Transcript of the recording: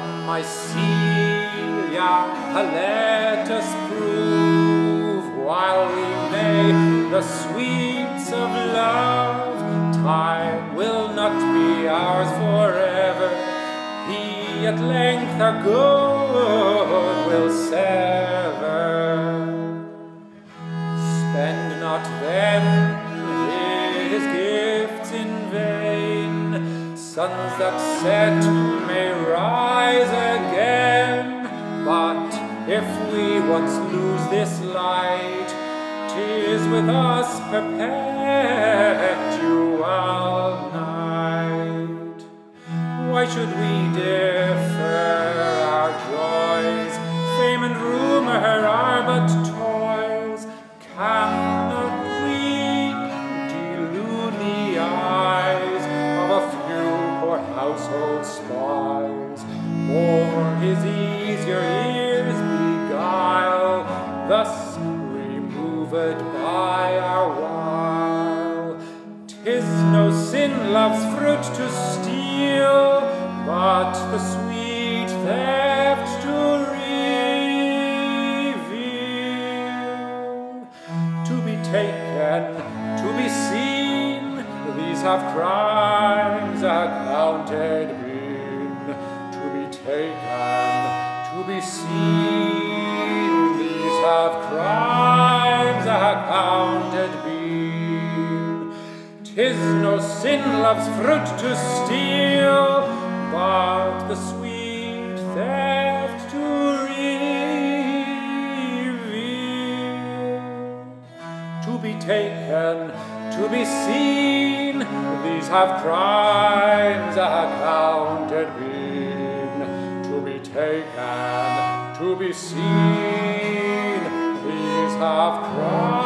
my Celia, let us prove, while we may the sweets of love, time will not be ours forever. He at length our good will sever. Spend not then his gifts in vain, suns that set may rise once lose this light, tis with us perpetual night. Why should we defer Our joys, fame and rumor are but toys. Cannot we delude the eyes of a few poor household spies, War is easier thus removed by our wile? Tis no sin love's fruit to steal, but the sweet theft to reveal. To be taken, to be seen, these have crimes accounted been. To be taken, to be seen, have crimes accounted been. Tis no sin love's fruit to steal, but the sweet theft to reveal. To be taken, to be seen, these have crimes accounted been. To be taken, to be seen, have crimes